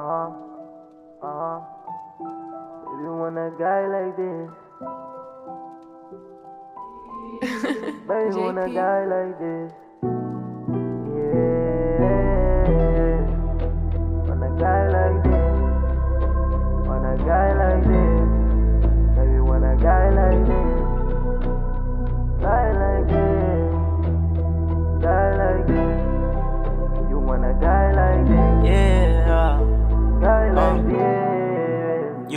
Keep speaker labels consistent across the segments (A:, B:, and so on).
A: Uh huh. Uh huh. Baby, want a guy like this. Baby, want a guy like this.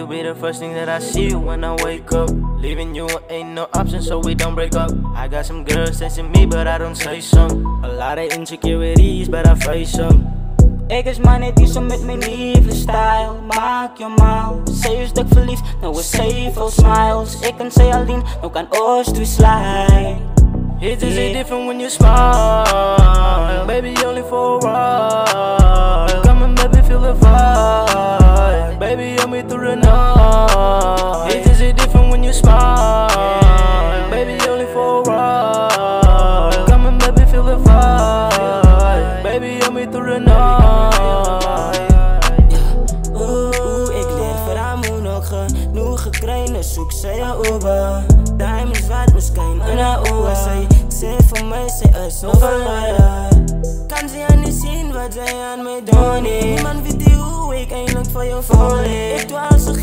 A: You
B: be the first thing that I see when I wake up. Leaving you ain't no option, so we don't break up. I got some girls testing me, but I don't say some. A lot of insecurities, but I face them.
C: Ik is maar net die zo met mijn liefde style Maak je mal, zij is stuk verliefd Nou is zij vol smiles Ik en zij alleen, nou kan oost we slide
B: It is
C: Yeah.
B: different when you smile. Night. It is different when you smile. Baby, only for a while. Come and baby, feel the vibe. Baby, hold me through the night.
C: Oeh, ik leer voor haar moe nog genoeg gekregen Zoek zij haar ober Diamonds wat misschien in haar ogen Zij zegt voor mij, zij is nog Kan ze aan niet zien wat zij aan mij doen is Niemand weet hoe ik eindelijk voor jou voel Ik geen, nu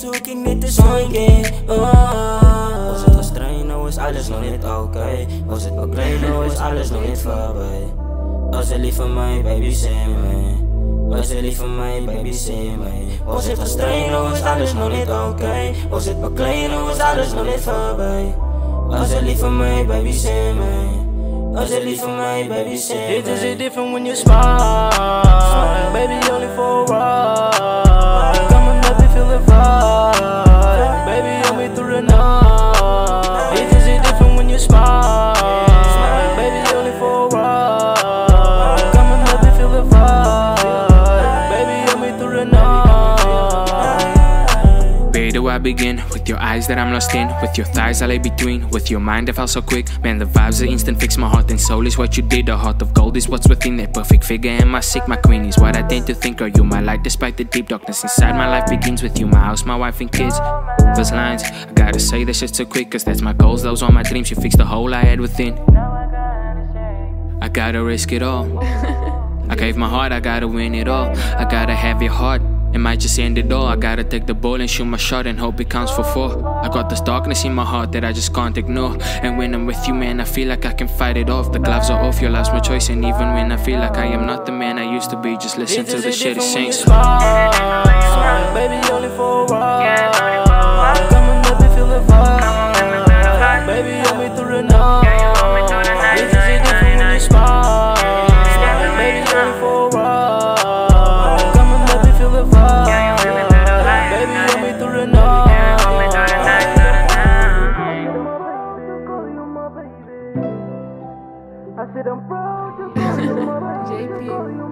C: zoek ik een zonnetje oh. Was het gestreen, nou is alles nog niet oké. Was het bekleed, nou is alles nog niet voorbij. Was het lief voor mij, baby, zeg mij was het lief voor mij, baby, zie mij Was het gestreen, of was alles nog niet oké. Was het bekleed, of was alles nog niet voorbij. Was het lief voor mij, baby, zie mij Was het lief voor mij, baby, zie
B: It is
C: mij
B: different when you smile. Baby, only for a while.
D: Do I begin? With your eyes that I'm lost in, with your thighs I lay between, with your mind I felt so quick. Man, the vibes are instant, fix my heart and soul is what you did. A heart of gold is what's within that perfect figure. And my sick, my queen is what I tend to think. Are you my light despite the deep darkness inside? My life begins with you, my house, my wife, and kids. Those lines, I gotta say this shit too quick, cause that's my goals, those are my dreams. You fixed the hole I had within. I gotta risk it all. I gave my heart, I gotta win it all. I gotta have your heart. It might just end it all. I gotta take the ball and shoot my shot and hope it counts for four. I got this darkness in my heart that I just can't ignore. And when I'm with you, man, I feel like I can fight it off. The gloves are off, your love's my choice. And even when I feel like I am not the man I used to be, just listen to the shit it
B: different when you
D: sings.
B: JP.